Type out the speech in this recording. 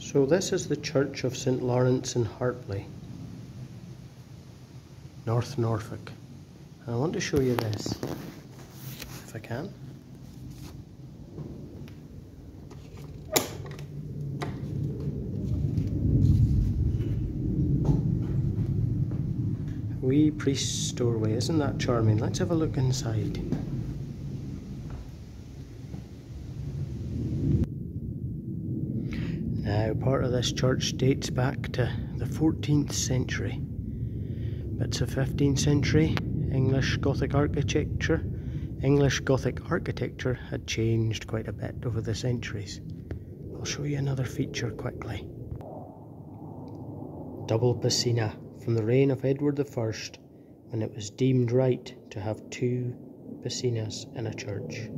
So this is the Church of St Lawrence in Harpley, North Norfolk. And I want to show you this, if I can. Wee priest's doorway, isn't that charming? Let's have a look inside. Now, part of this church dates back to the 14th century. Bits of 15th century English Gothic architecture. English Gothic architecture had changed quite a bit over the centuries. I'll show you another feature quickly. Double piscina from the reign of Edward I when it was deemed right to have two piscinas in a church.